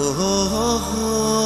oh, oh, oh. oh.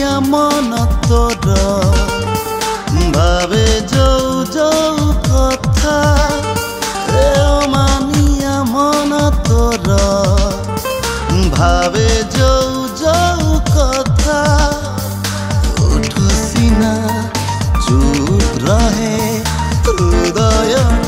দিয়া মন তোর ভাবে যৌ যৌ কথা রেও মানিয়া মন তোর ভাবে যৌ হৃদয়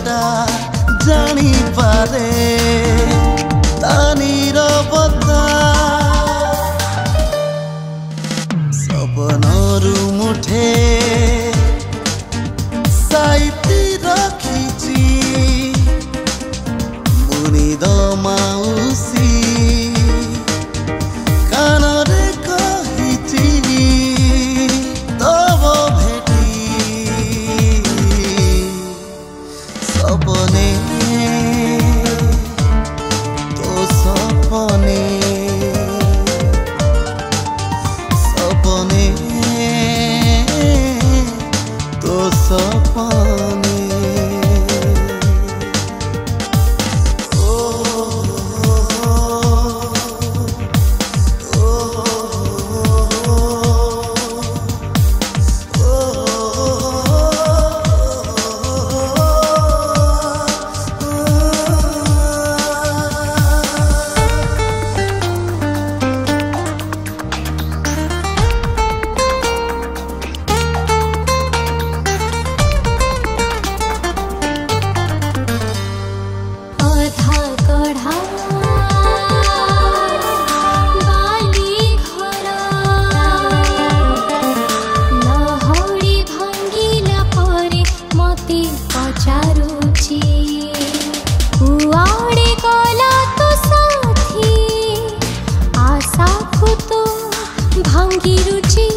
சிதாமா வாங்கி ருச்சி